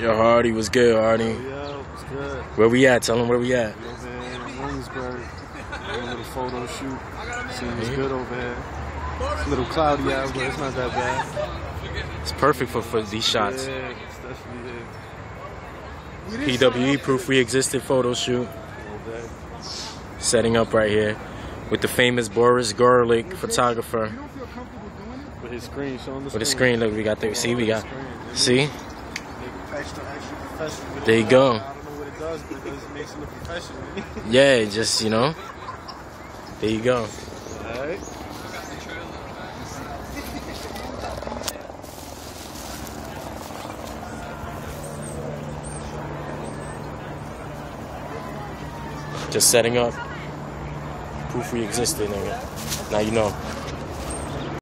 Yo, Hardy was good, Hardy. Yeah, it's good. Where we at? Tell them where we at. In Williamsburg. A little photo shoot. Seems Mhm. good over here. It's a little cloudy out, but it's not that bad. It's perfect for, for these shots. Yeah, definitely PWE proof we existed photo shoot. there. All day. Setting up right here with the famous Boris Gorelik photographer. With his screen, showing the With his screen, look, we got there. see, we got see. Extra professional. There you go. I don't know what it does, but it does makes it look professional. Yeah, just you know. There you go. Alright. Just setting up. Proof we existed, nigga. Now you know.